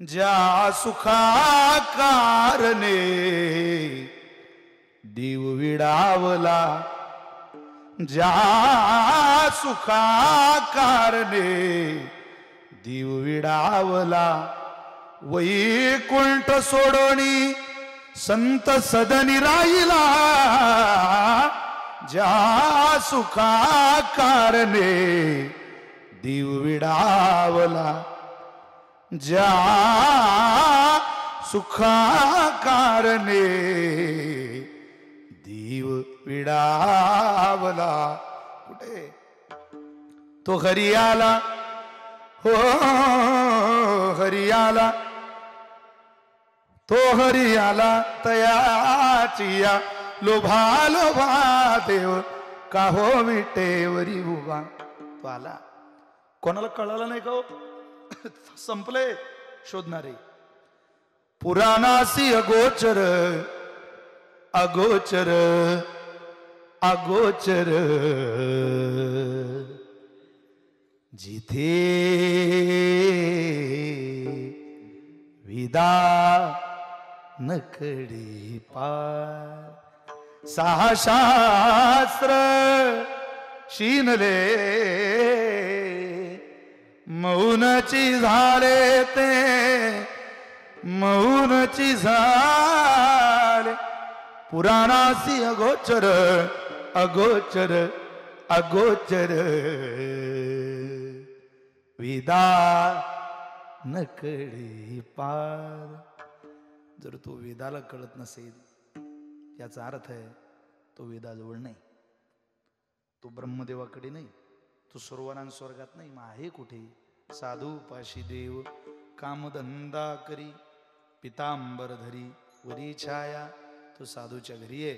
ज्या सुखा कारणे देव विडावला ज्या सुखा कारणे देव विडावला वैकुंठ सोडोणी संत सदनी राहिला ज्या सुखा कारणे देव विडावला. ज्या सुखाकारणे देव विडावला. कुठे? तो घरी आला हो हरियाला. आला तो हरी आला तयाचिया लोभा लोभा देव. का हो विटेवरी उभा तो आला. कोणाला कळालं नाही का हो? संपले शोधणारे. पुराणासी अगोचर अगोचर अगोचर. जिथे विदा नकडी पार सहा शास्त्र शिनले. मौनची झाले ते मौनची झाले. पुराणासी अगोचर अगोचर अगोचर. विदा नकळी पार. जर तो वेदाला कळत नसेल याचा अर्थ आहे तो वेदाजवळ नाही. तो ब्रह्मदेवाकडे नाही. तो सर्वांना स्वर्गात नाही मग आहे कुठे? साधू पाशी देव कामधंदा करी पितांबर धरी वरी छाया. तो साधूच्या घरी आहे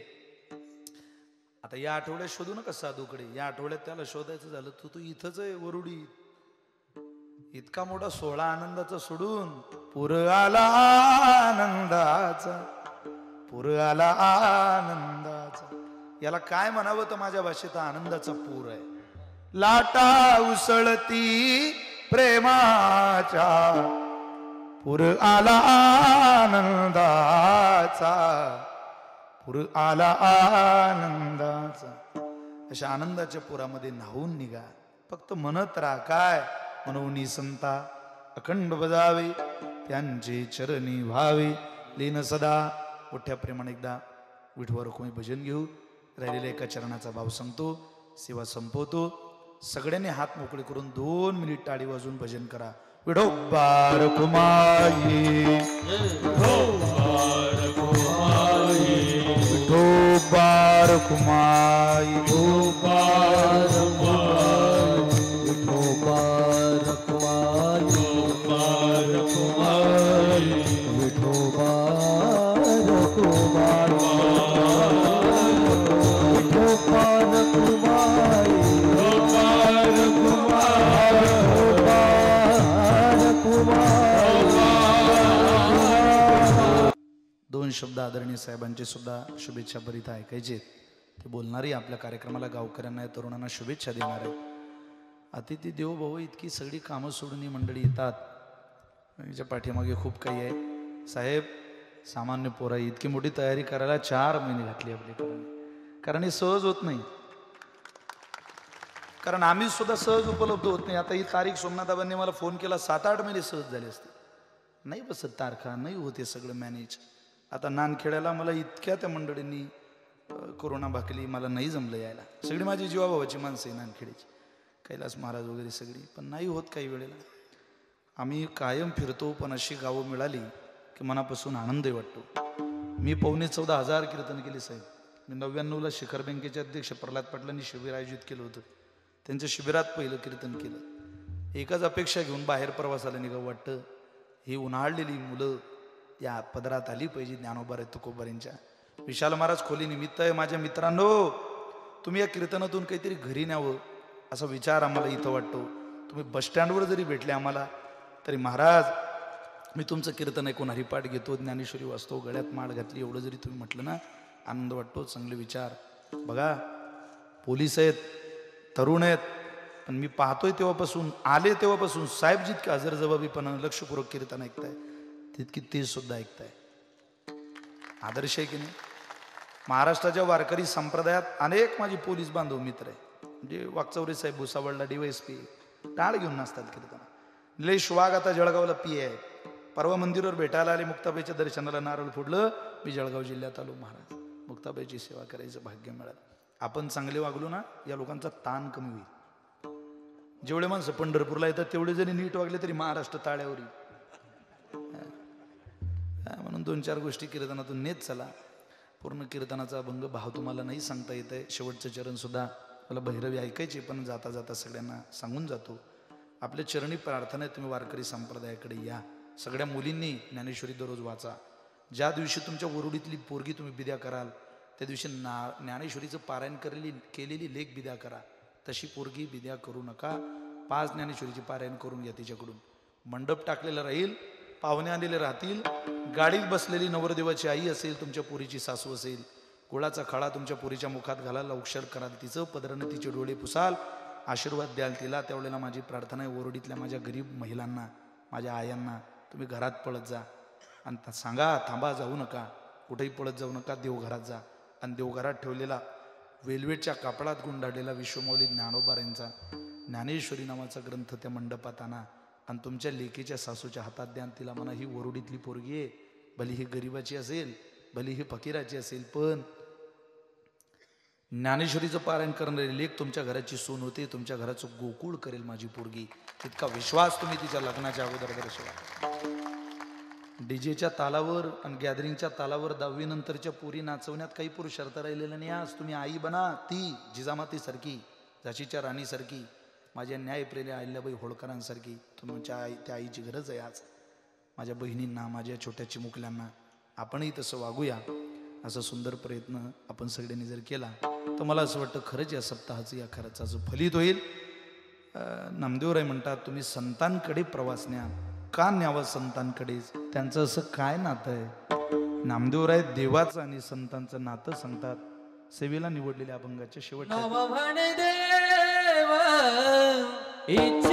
आता या आठवड्यात शोधू नका साधूकडे. या आठवड्यात त्याला शोधायचं झालं तू तू इथंच आहे वरुडी. इतका मोठा सोहळा आनंदाचा सोडून पुर आला आनंदाचा पुर आला आनंदाचा. याला काय म्हणावं तर माझ्या भाषेत आनंदाचा पूर आहे. लाटा उसळती प्रेमाच्या. पुर आला आनंदाचा. पुर आला आनंदाचा. अशा आनंदाच्या पुरामध्ये न्हावून निघा. फक्त म्हणत राहा काय? म्हणून संता अखंड बजावे त्यांचे चरणी व्हावे. लीन सदा. मोठ्या प्रेमाने एकदा विठवर कोणी भजन घेऊ. राहिलेल्या एका चरणाचा भाव सांगतो. सेवा संपवतो. सगळ्यांनी हात मोकळे करून दोन मिनिट टाळी वाजून भजन करा. विठोबार कुमाई विठोबार कुमाई दोन शब्द आदरणीय साहेबांचे सुद्धा शुभेच्छा परीत ऐकायचे ते बोलणारी आपल्या कार्यक्रमाला गावकऱ्यांना या तरुणांना शुभेच्छा देणार आहे अतिथी देव भाऊ इतकी सगळी कामं सोडून ही मंडळी येतात. याच्या पाठीमागे खूप काही आहे. साहेब सामान्य पोरा इतकी मोठी तयारी करायला चार महिने घातली आपली कारण हे सहज होत नाही. कारण आम्ही सुद्धा सहज उपलब्ध होत नाही. आता ही तारीख सोमनाथाबांनी मला फोन केला. सात आठ महिने सहज झाले असते नाही बसत तारखा नाही होते सगळं मॅनेज आता नानखेड्याला मला इतक्या त्या मंडळींनी कोरोना भाकली मला नाही जमलं यायला. सगळी माझी जीवाभावाची माणसं आहे नानखेडीची कैलास महाराज वगैरे सगळी. पण नाही होत काही वेळेला. आम्ही कायम फिरतो पण अशी गावं मिळाली की मनापासून आनंदही वाटतो. मी पावणे चौदा हजार कीर्तन केले साहेब. मी नव्याण्णवला शिखर बँकेचे अध्यक्ष प्रल्हाद पाटलांनी शिबिर आयोजित केलं होतं. त्यांच्या शिबिरात पहिलं कीर्तन केलं. एकाच अपेक्षा घेऊन बाहेर प्रवासाला निघावं वाटतं. ही उन्हाळलेली मुलं या पदरात आली पाहिजे ज्ञानोबार तुकोबारींच्या. विशाल महाराज खोली निमित्त आहे माझ्या मित्रांनो. तुम्ही या कीर्तनातून काहीतरी घरी न्यावं असा विचार आम्हाला इथं वाटतो. तुम्ही बसस्टँडवर जरी भेटले आम्हाला तरी महाराज मी तुमचं कीर्तन ऐकून हरिपाठ घेतो ज्ञानेश्वरी वाचतो गळ्यात माळ घातली एवढं जरी तुम्ही म्हटलं ना आनंद वाटतो चांगले विचार. बघा पोलीस आहेत तरुण आहेत पण मी पाहतोय तेव्हापासून आले तेव्हापासून साहेब जितके हजरजबाबीपणानं लक्षपूर्वक कीर्तन ऐकताय तितकी ती सुद्धा ऐकताय. आदर्श आहे की नाही? महाराष्ट्राच्या वारकरी संप्रदायात अनेक माझे पोलीस बांधव मित्र आहे म्हणजे वाकचौरे साहेब भुसावळला डीवायएसपी टाळ घेऊन नसतात कीर्तन निलेश वाघ आता जळगावला पी आहे. परवा मंदिरावर भेटायला आले मुक्ताबाईच्या दर्शनाला नारळ फोडलं. मी जळगाव जिल्ह्यात आलो महाराज. मुक्ताबाईची सेवा करायचं भाग्य मिळालं. आपण चांगले वागलो ना या लोकांचा ताण कमी होईल. जेवढे माणसं पंढरपूरला येतात तेवढे जरी नीट वागले तरी महाराष्ट्र ताळ्यावर येईल. म्हणून दोन चार गोष्टी कीर्तनातून नेत चला. पूर्ण कीर्तनाचा अभंग भाव तुम्हाला नाही सांगता येत आहे. शेवटचं चरणसुद्धा मला भैरवी ऐकायचे पण जाता जाता सगळ्यांना सांगून जातो. आपल्या चरणी प्रार्थना आहे तुम्ही वारकरी संप्रदायाकडे या. सगळ्या मुलींनी ज्ञानेश्वरी दररोज वाचा. ज्या दिवशी तुमच्या वरुडीतली पोरगी तुम्ही बिद्या कराल त्या दिवशी ना ज्ञानेश्वरीचं पारायण केलेली केलेली लेख बिद्या करा. तशी पोरगी बिद्या करू नका. पाच ज्ञानेश्वरीची पारायण करून घ्या तिच्याकडून. मंडप टाकलेला राहील पाहुणे आलेले राहतील गाडीत बसलेली नवरदेवाची आई असेल तुमच्या पोरीची सासू असेल गुळाचा खळा तुमच्या पोरीच्या मुखात घालाल अक्षर कराल तिचं पदरानं तिचे डोळे पुसाल आशीर्वाद द्याल तिला त्यावेळेला माझी प्रार्थना आहे ओरडीतल्या माझ्या गरीब महिलांना माझ्या आयांना तुम्ही घरात पळत जा. आणि सांगा थांबा जाऊ नका कुठेही पळत जाऊ नका देवघरात जा. आणि देवघरात ठेवलेला वेल्वेटच्या कापडात गुंडाळलेला विश्वमौली ज्ञानोबारेंचा ज्ञानेश्वरी नावाचा ग्रंथ त्या मंडपात आणा. आणि तुमच्या लेकीच्या सासूच्या हातात द्या तिला म्हणा ही वरुडीतली पोरगी आहे. भली ही गरिबाची असेल भली ही फकीराची असेल पण ज्ञानेश्वरीचं पारायण करणारे लेख तुमच्या घराची सून होते तुमच्या घराचं गोकुळ करेल माझी पोरगी. इतका विश्वास तुम्ही तिच्या लग्नाच्या अगोदर दर्शवा. डीजेच्या तालावर आणि गॅदरिंगच्या तालावर दहावी नंतरच्या पोरी नाचवण्यात काही पुरुषार्थ राहिलेला नाही. आज तुम्ही आई बना ती जिजामाती सारखी झाशीच्या राणीसारखी. माझ्या न्यायप्रेमी अहिल्याबाई होळकरांसारखी तुमच्या आई त्या आईची गरज आहे आज. माझ्या बहिणींना माझ्या छोट्या चिमुकल्यांना आपणही तसं वागूया असा सुंदर प्रयत्न आपण सगळ्यांनी जर केला तर मला असं वाटतं खरंच या सप्ताहाचं या खर्चाचं फलित होईल. नामदेवराय म्हणतात तुम्ही संतांकडे प्रवास न्या. का न्यावं संतांकडेच त्यांचं असं काय नातं आहे? नामदेवराय देवाचं आणि संतांचं नातं सांगतात. सेवेला निवडलेल्या अभंगाच्या शेवटच्या ಇಚ್ಛ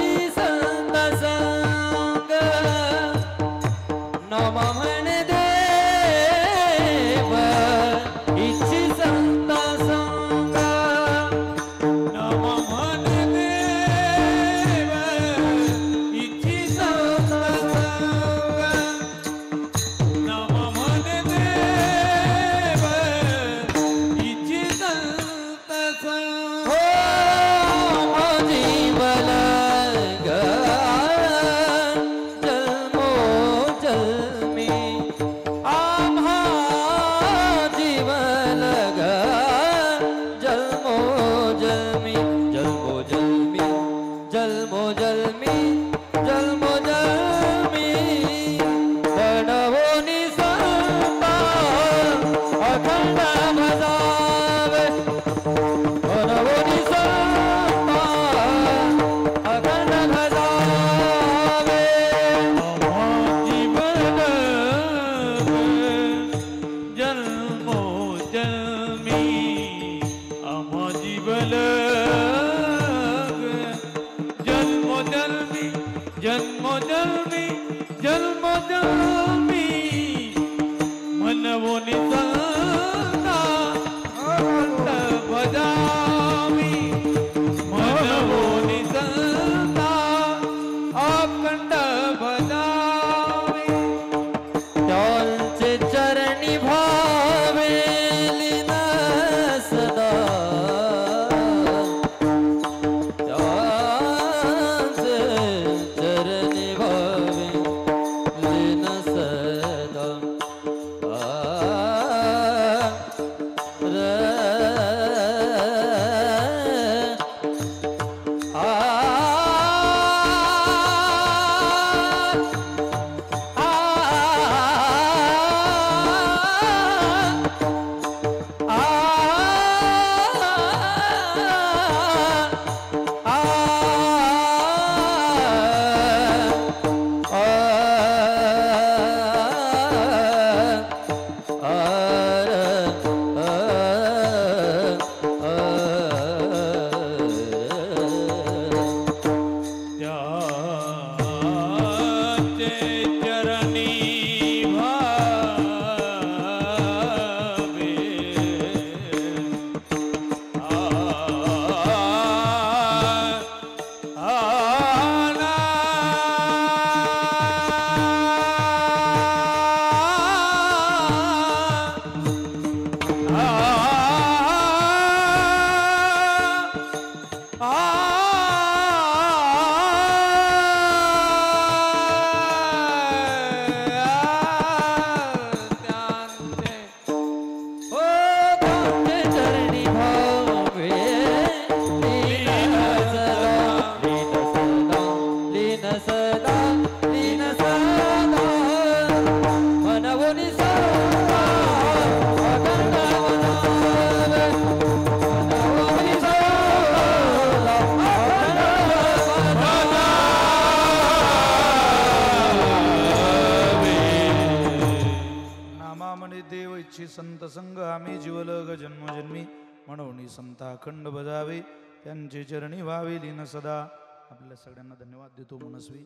देव संत संग आम्ही जीवलग जन्मजन्मी. म्हणून संत अखंड बजावे त्यांचे चरणी व्हावे लीन सदा. आपल्या सगळ्यांना धन्यवाद देतो मनस्वी.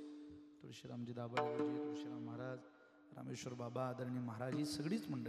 तुळशीरामजी दाबाजी तुळशीराम महाराज रामेश्वर बाबा आदरणीय महाराज ही सगळीच मंडळी.